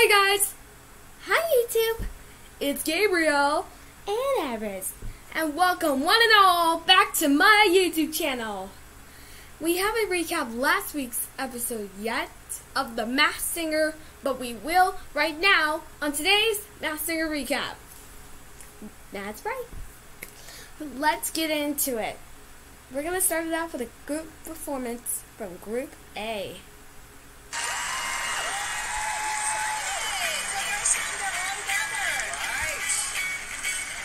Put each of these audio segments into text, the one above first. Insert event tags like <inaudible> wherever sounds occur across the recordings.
Hey guys! Hi YouTube! It's Gabriel and Iris, and welcome one and all back to my YouTube channel. We haven't recapped last week's episode yet of The Masked Singer, but we will right now on today's Masked Singer recap. That's right. Let's get into it. We're going to start it off with a group performance from Group A.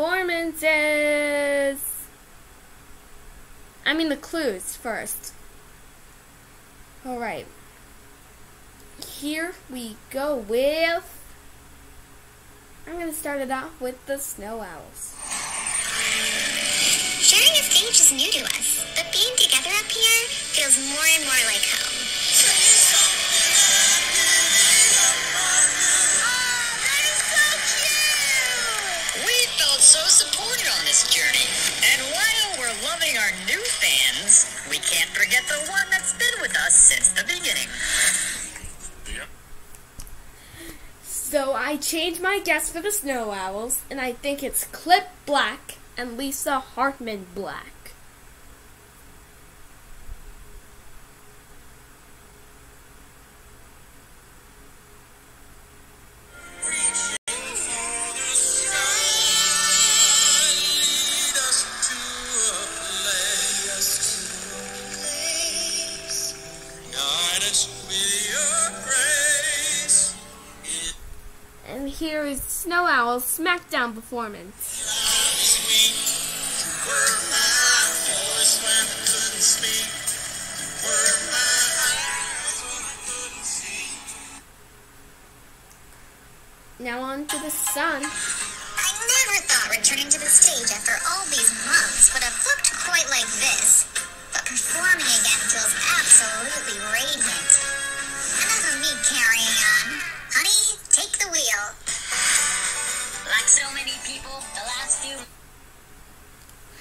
performances. I mean the clues first. Alright. Here we go with I'm gonna start it off with the snow owls. Sharing a stage is new to us, but being together up here feels more and more like home. Can't forget the one that's been with us since the beginning. So I changed my guess for the snow owls, and I think it's Clint Black and Lisa Hartman Black. And here is Snow Owl's SmackDown performance. Now on to the sun. I never thought returning to the stage after all these months would have looked quite like this. But performing again feels absolutely radiant. Enough of me carrying on. Honey, take the wheel. Like so many people, the last few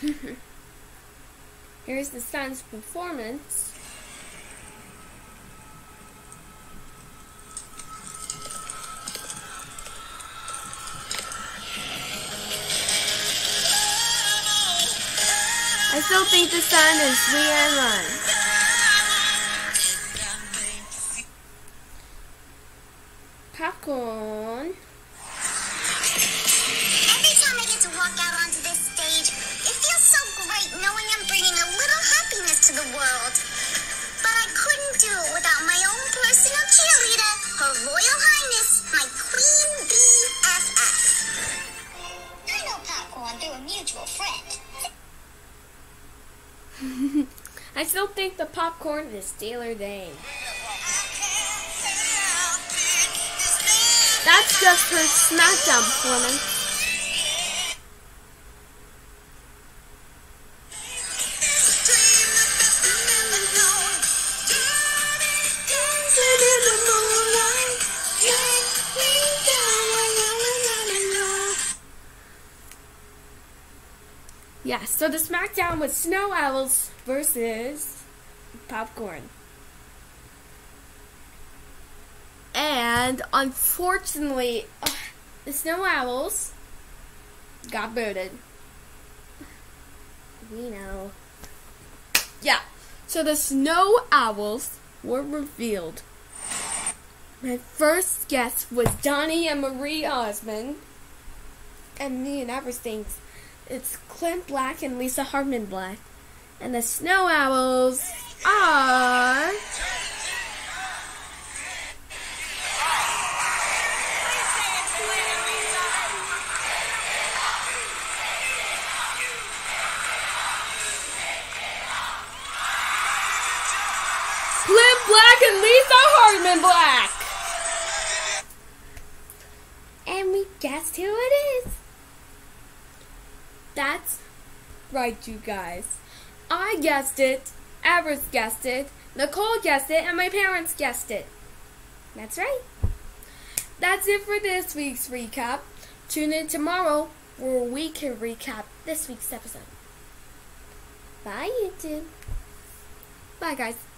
<laughs> Here's the sun's performance. I still think the sun is sweet and run. Popcorn. Every time I get to walk out onto this stage, it feels so great knowing I'm bringing a little happiness to the world. But I couldn't do it without my own personal cheerleader, Her Royal Highness, my Queen BFF. I know Popcorn through a mutual friend. <laughs> I still think the popcorn is Taylor Dayne. That's just her SmackDown performance. Yes, so the SmackDown was Snow Owls versus Popcorn. And unfortunately, uh, the Snow Owls got booted. We know. Yeah, so the Snow Owls were revealed. My first guess was Donnie and Marie Osmond. And me and Everest thinks it's Clint Black and Lisa Hartman Black. And the Snow Owls are. Black and Lisa Hartman Black. And we guessed who it is. That's right, you guys. I guessed it, Everest guessed it, Nicole guessed it, and my parents guessed it. That's right. That's it for this week's recap. Tune in tomorrow where we can recap this week's episode. Bye, YouTube. Bye, guys.